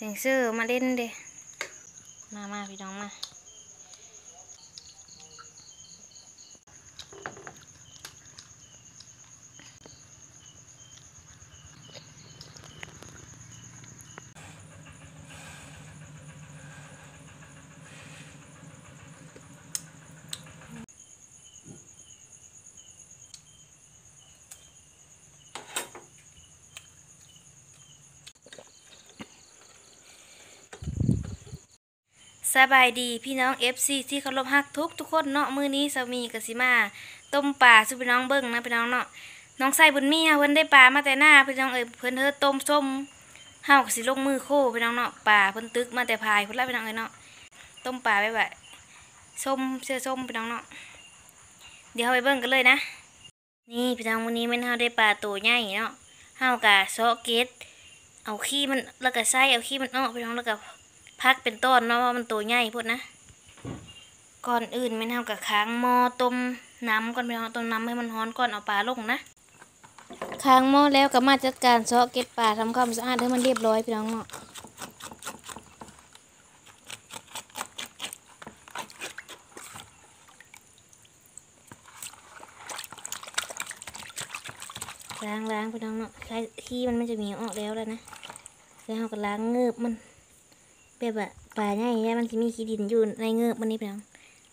เสียงซื้อมาเล่นเด้มามาพี่น้องมา สบายดีพี่น้อง FC ที่เคารพฮักทุกทุกคนเนาะมือนี้สามีกับสิมาต้มปลาสู่พี่น้องเบิ่งนะพี่น้องเนาะน้องใส่บุญมีเฮาเพิ่นได้ปลามาแต่หน้าพี่น้องเอ้ยเพิ่นเฮ็ดต้มส้มเฮาก็สิลงมือโคพี่น้องเนาะปลาเพิ่นตึกมาแต่พายเพุ่นละพี่น้องเอ้ยเนาะต้มปลาไว้แบบส้มเสื้อส้มพี่น้องเนาะเดี๋ยวเฮาไปเบิ่งกันเลยนะ นี่พี่น้องมื้อนี้แม่นเฮาได้ปลาตัวใหญ่เนาะเฮากะซอเกตเอาขี้มันแล้วก็ใส่เอาขี้มันออกพี่น้องแล้วก็ พักเป็นต้นเนาะว่ามันตัวใหญ่พุดนะก่อนอื่นไม่ทำกับค้างหม้อต้มน้ำก่อนไปเอาต้มน้ำให้มันร้อนก่อนเอาปลาลงนะค้างหม้อแล้วก็มาจัดการเซาะเก็ดปลาทำความสะอาดให้มันเรียบร้อยพี่น้องเนาะล้างล้างพี่น้องเนาะคล้ายขี้มันมันจะมีออกแล้วแล้วนะ แล้วเราก็ล้างเงือบมัน แบบว่าปลาใหญ่เนี่ยมันจะมีขี้ดินอยู่ในเงือกมันนี่เพียง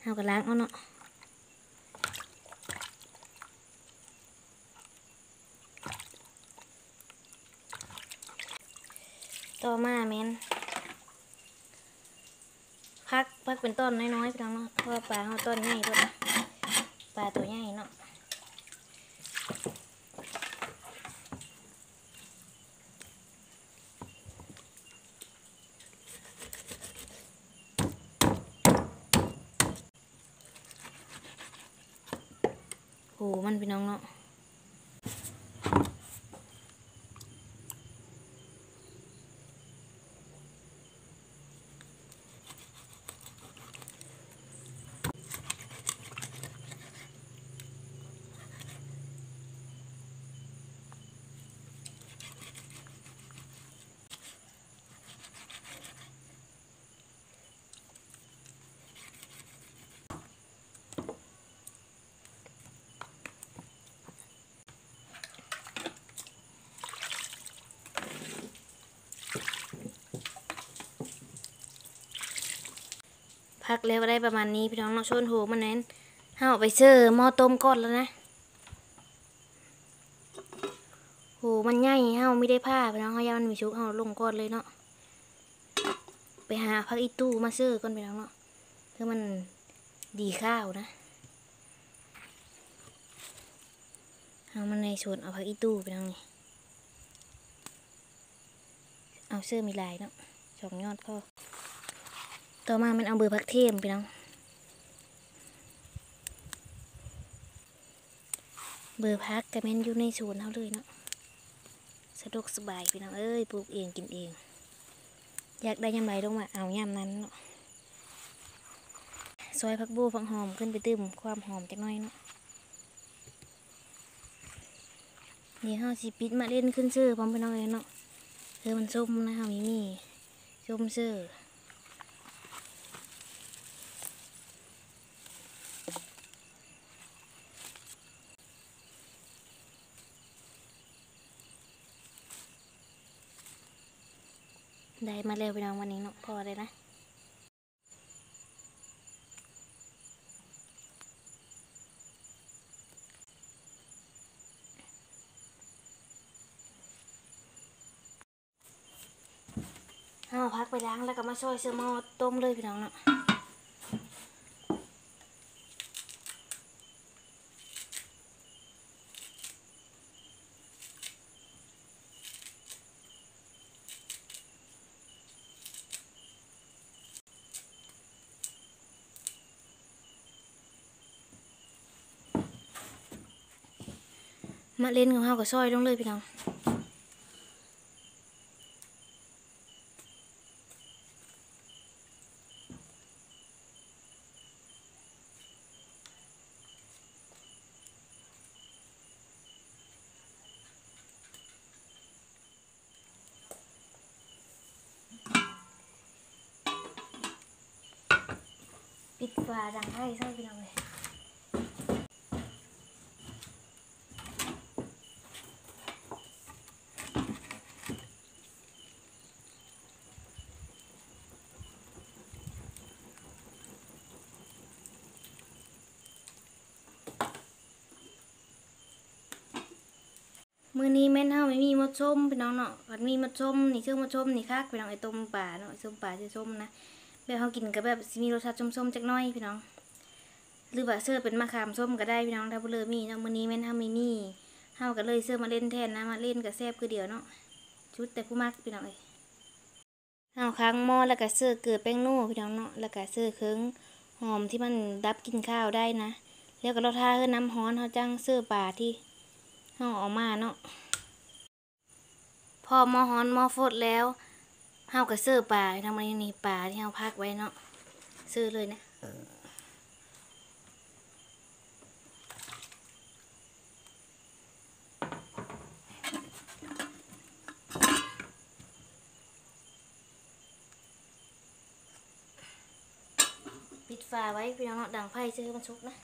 เอากระล้างเอาเนาะต่อมาแมนพักพักเป็นต้นน้อยๆเพียงเนาะเพราะปลาเขาต้นใหญ่ด้วยปลาตัวใหญ่เนาะ พี่น้องเนาะ พักแล้วก็ได้ประมาณนี้พี่น้องเนาะชนโหมันเน้นเฮาเอาไปเชื่อหม้อต้มก่อนแล้วนะโหมันใหญ่เฮาไม่ได้ผ้าพี่น้องเฮายามันมีชุกเฮาลงก่อนเลยเนาะไปหาพักอีตู้มาซื้อก่อนพี่น้องเนาะเพื่อมันดีข้าวนะเอามันในส่วนเอาพักอีตู้พี่น้องนี่เอาเสื้อมีลายเนาะสองยอดพ่อ ต่อมามันเอาเบอร์พักเทมพี่น้อง เบอร์พักกระเมนอยู่ในสวนย์เขาเลยเนาะ สะดวกสบายพี่น้องเอ้ยปลูกเองกินเอง อยากได้ยำไรลงมาเอายำนั้นเนาะซอยผักบูผักหอมขึ้นไปตื้มความหอมจักหน้อยเนาะเดี๋ยวเขาสิปิดมาเล่นขึ้นซื้อพร้อมพี่น้องเลยเนาะคือมันส้มนะเขามีมีส้มซื้อ ได้มาเร็วไปน้องวันนี้เนาะพอเลยนะเอาพักไปล้างแล้วก็มาช่วยเสื้อหม้อต้มเลยพี่น้องเนาะ มาเล่นของเฮากับซอยลงเลยพี่น้องปิดฝาดังไห้ซอยพี่น้องเลย มื้อนี้แม่นเฮาไม่มีมดส้มพี่น้องเนาะคันมีมดส้มนี่คือมดส้มนี่คักพี่น้องไอ้ต้มป่าเนาะไอ้ส้มป่าสิส้มนะแบบเฮากินก็แบบมีรสชาติส้มๆจักหน่อยพี่น้อง หรือว่าเสื้อเป็นมะขามส้มก็ได้พี่น้องถ้าบ่เลยมีเนาะมื้อนี้แม่นเฮาไม่มีเฮาก็เลยเสื้อมาเล่นแทนนะมาเล่นกับแซ่บคือเดียวเนาะชุดแต่ผู้มักพี่น้องเอ้ยเฮาค้างหม้อแล้วก็เสื้อเกลือแป้งนัวพี่น้องเนาะแล้วก็เสื้อเครื่องหอมที่มันดับกินข้าวได้นะ แล้วก็เราทาเฮือน้ำร้อนเฮาจังเสื้อป่าที่ เฮาออกมาเนาะพอมอร้อนมอฟดแล้วเฮาก็เสื้อป่าทำมนี่ป่าที่เฮาพักไว้เนาะเสื้อเลยนะปิดฝาไว้พี่น้องดังไพ่ซื้อมันชุกนะ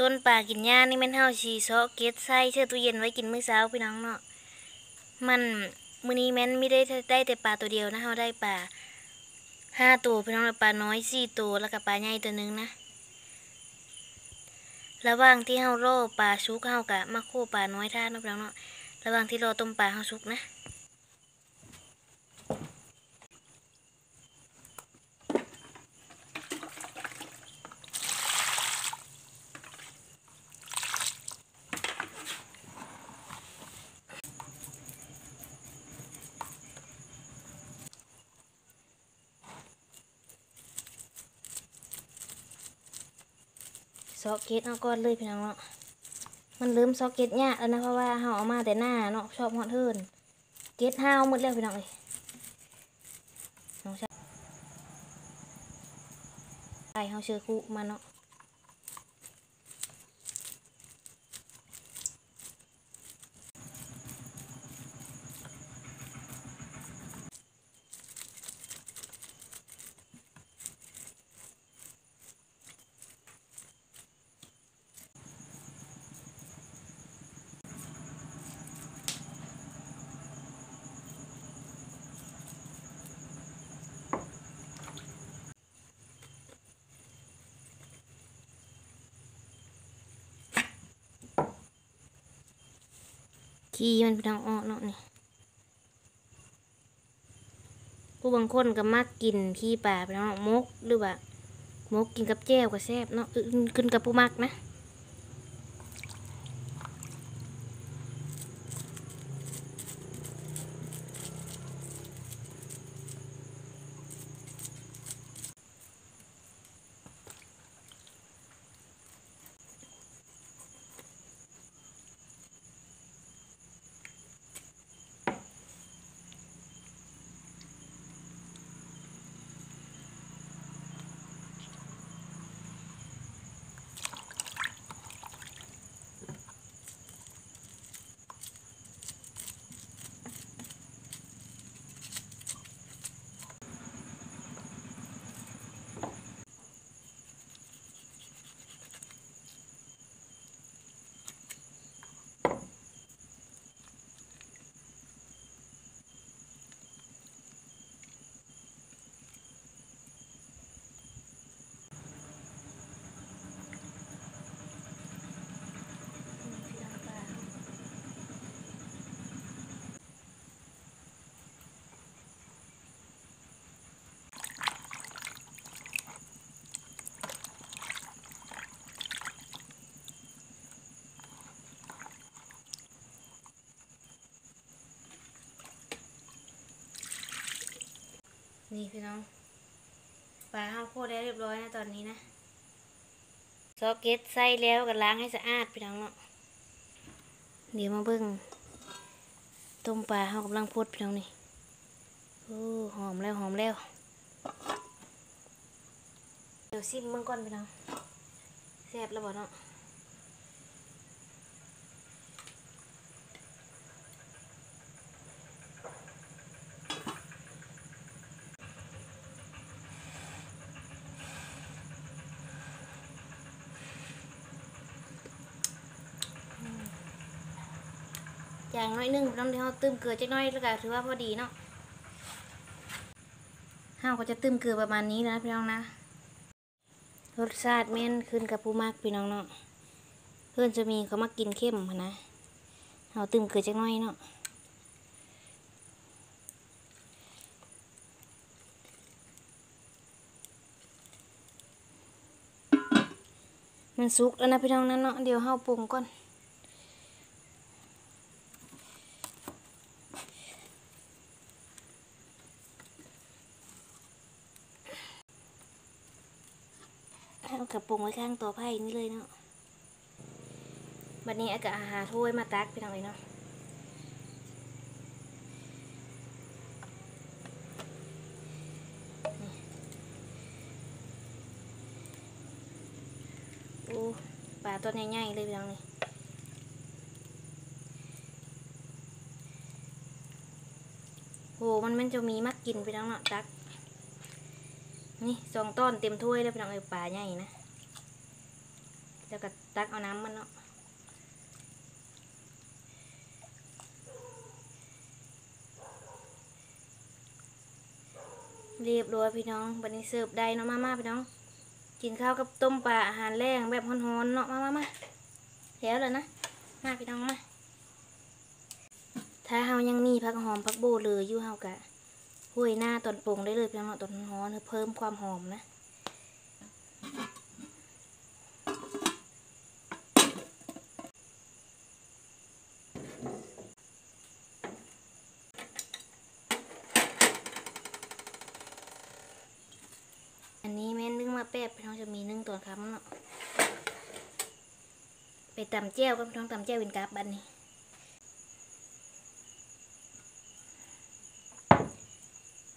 ชนป่ากินหญ้านี่แม่นเฮาชีซอเก็ดใส่เชื่อตู้เย็นไว้กินมื้อเช้าพี่น้องเนาะมันมื้อนี้แม่นไม่ได้ได้แต่ปลาตัวเดียวนะเฮาได้ปลาห้าตัวพี่น้องปลาน้อยสี่ตัวแล้วก็ปลาใหญ่ตัวหนึงนะระหว่างที่เฮาโรอปลาชุกเฮากะมาโคปลาน้อยท่านะพี่น้องเนาะระหว่างที่รอต้มปลาเฮาชุกนะ เก็ตเอาก่อนเลยพี่น้องเนาะมันลืมซอกเก็ตยากแล้วนะเพราะว่าเฮาเอามาแต่หน้าเนาะชอบฮอดเทินเก็ตห้าวหมดแล้วพี่น้องเอ้ยน้องชายเฮาเชื่อคุมาเนาะ ขี้มันพี่น้องออกเนาะนี่ผู้บางคนก็มักกินขี้ปลาพี่น้องมกหรือว่ามกกินกับแจ่วก็แซ่บเนาะขึ้นกับผู้มักนะ นี่พี่น้องปลาห้าโคตรแล้วเรียบร้อยนะตอนนี้นะซอกเก็ตใส่แล้วก็ล้างให้สะอาดพี่น้องเนาะเดี๋ยวมาเบิ่งต้มปลาเฮากำลังพดพี่น้องนี่โอ้หอมแล้วหอมแล้ว เดี๋ยวซิมเบิ่งก่อนพี่น้องแซ่บแล้วบ่เนาะ อย่างน้อยนึงน้ำเดียวตื้มเกลือจักน้อยแล้วก็ถือว่าพอดีเนาะห้าวก็จะตื้มเกลือประมาณนี้นะพี่น้องนะ รสชาติแม่นขึ้นกับผู้มากพี่น้องเนาะ เพื่อนจะมีเขามากินเข้มนะเอาตื้มเกลือจักน้อยเนาะมันสุกแล้วนะพี่น้องนั้นเนาะเดี๋ยวเฮาปรุงก่อน กระปุงไว้ข้างตัวไผ่นี่เลยเนาะบัดนี้อากาหาถ้วยมาตักพี่น้องเลยเนาะโอ้ปลาตัวใหญ่ๆเลยพี่น้องนี่โหมันมันจะมีมักกินพี่น้องเนาะตัก นี่สองต้นเต็มถ้วยแล้วพี่น้องเอ้ยปลาใหญ่นะ แล้วก็ตักเอาน้ำมันเนาะเรียบร้อยพี่น้องบันนี้เสิร์ฟได้เนาะมามาพี่น้อง กินข้าวกับต้มปลาอาหารแรงแบบฮ้อนๆเนาะมามามาแล้วเลยนะ มาพี่น้องมา ถ้าเฮายังมีผักหอมผักโบเลยอยู่เฮากะห้วยหน้าตอนปรุงได้เลยเพียงเนาะตอนฮ้อนเพิ่มความหอมนะ อันนี้แม่นนึ่งมาแป๊บพี่น้องจะมีนึ่งตัว ครับเนาะไปตำแจ้วก็พี่น้องตำแจ้วเป็นกราบบันนี้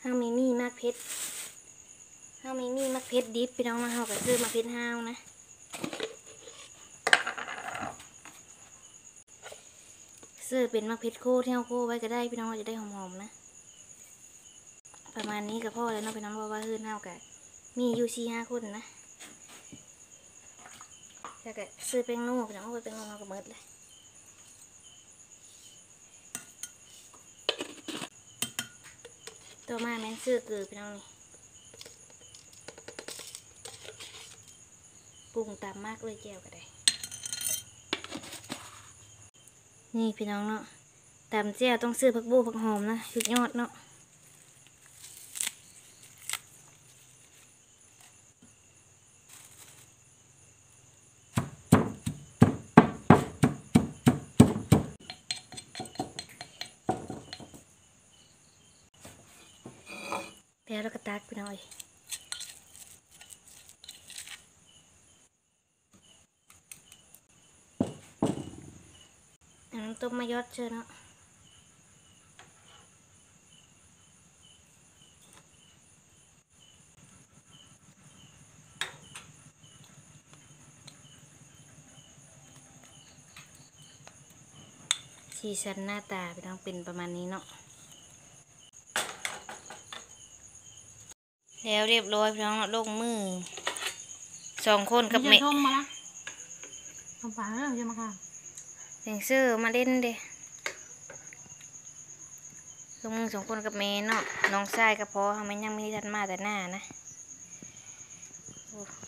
ห้างมีมีมากเพชรห้างมีมีมากเพชรดิบพี่น้องมาเฮาก็ซื้อมากเพชรห้าวนะซื้อเป็นมากเพชรโคที่เฮาโคไว้ก็ได้พี่น้องเราจะได้หอมๆนะ ประมาณนี้ก็พอแล้วเนาะพี่น้องเพราว่าฮื้นเฮาก็มีอยู่สี่ห้าคนนะ แล้วก็ซื้อแป้งนัวพี่น้องเอาไปแป้งนัวเฮาก็หมดเลยตัวมาแม่นซื้อเกลือพี่น้องนี่ปรุงตามมากเลยแก้วก็ได้นี่พี่น้องเนาะตามแจ่วต้องซื้อผักบูผักหอมนะสุดยอดเนาะแล้วแล้วก็ตักพี่น้องเอ้ยอันนั้นต้มมา ยอดเชิญนะสีสันหน้าตาพี่น้องเป็นประมาณนี้เนาะแล้วเรียบร้อยพี่น้องเนาะลงมือสองคนกับเมใช่ส้มมาละทำปลาแล้วใช่ไหมคะ เสียงเซอร์มาเล่นเด้ลงมือสองคนกับเมเนาะน้องชายกับพ่อเขาไม่ยังไม่ได้ทันมาแต่หน้านะ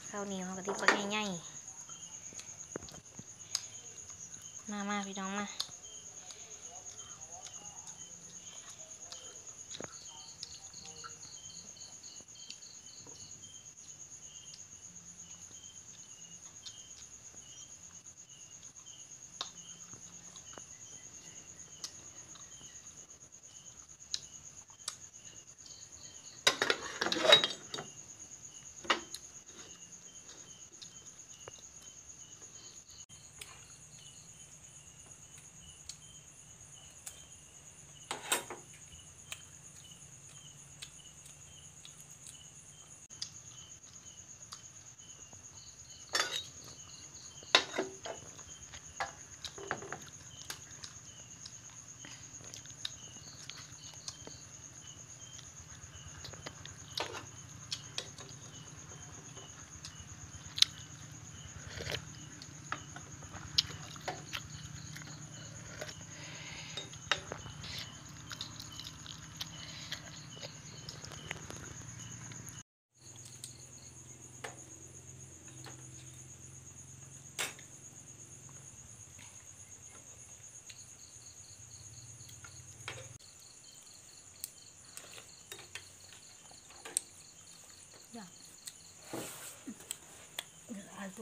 ข้าวเหนียวเขาก็ดิบปักง่ายๆมามาพี่น้องมา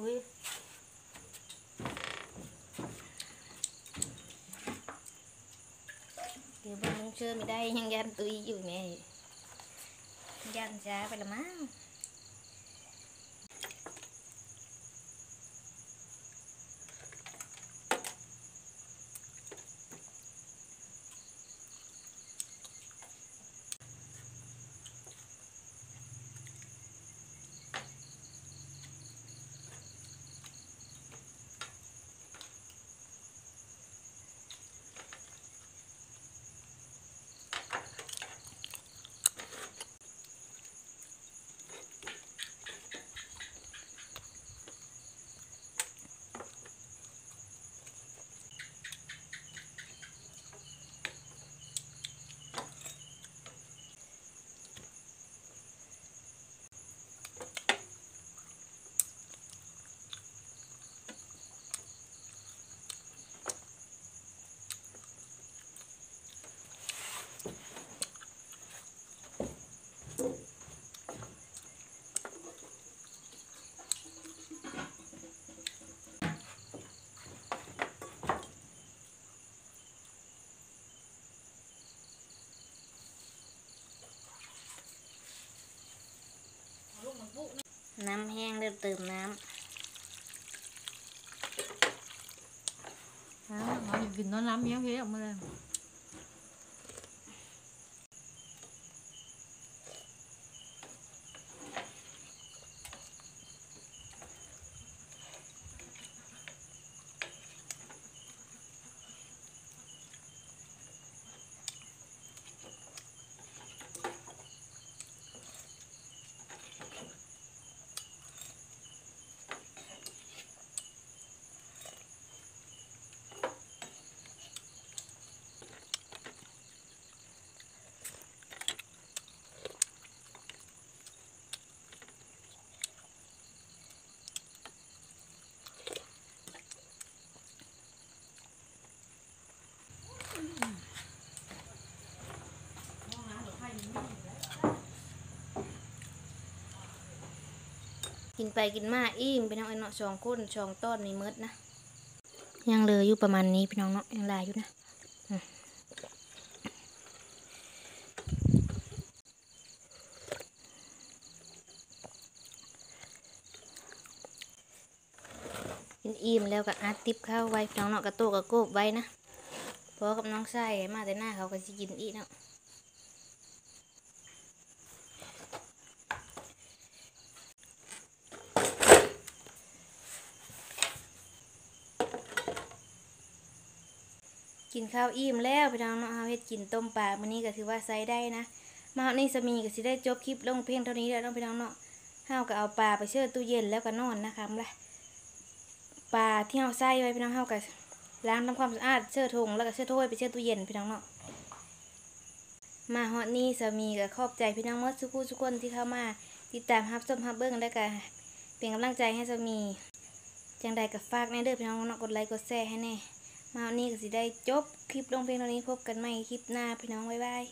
ุ้ยเดี๋ยวบางเชื่อไม่ได้ยังยันตุยอยู่ไงยันจ้าไปละมั้ง น้ำแห้งเริ่มเติมน้อ่าเราอยากกินน้ำน้ำเยอะๆออ กินไปกินมาอิ่มพี่น้องไอ้เนาะสองคนสองต้นนี่มืดนะ ยังเลือยู่ประมาณนี้พี่น้องเนาะยังลายอยู่นะกินอิ่มแล้วก็อัดติบข้าวไว้พี่น้องเนาะกระโตกกระโกบไว้นะเพราะกับน้องไส้มาแต่หน้าเขาก็จะกินอีกเนาะ กินข้าวอิ่มแล้วพี่น้องเนาะเฮาเฮ็ดกินต้มปลามื้อนี้ก็ถือว่าใช้ได้นะ มาเฮานี่สามีก็สิได้จบคลิปลงเพียงเท่านี้แล้วเนาะพี่น้องเนาะเฮาก็เอาปลาไปเชื่อตู้เย็นแล้วก็นอนนะคะละปลาที่เฮาใส่ไว้พี่น้องเฮาก็ล้างทำความสะอาดเชื่อถุงแล้วก็เชื่อถ้วยไปเชื่อตู้เย็นพี่น้องเนาะมาฮอดนี้สามีก็ขอบใจพี่น้องหมดทุกผู้ทุกคนที่เข้ามา ติดตามรับชมรับเบิ่งแล้วก็เป็นกำลังใจให้สามี จังใดก็ฝากในเด้อพี่น้องเนาะกดไลค์กดแชร์ให้แน่มาวันนี้ก็สิได้จบคลิปลงเพลงตอนนี้พบกันใหม่คลิปหน้าพี่น้องบ๊ายบาย